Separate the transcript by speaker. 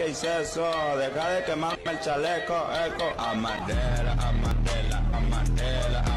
Speaker 1: ¿qué hice eso? Deja de quemarme el chaleco, eco. Amarela, amarela, amarela,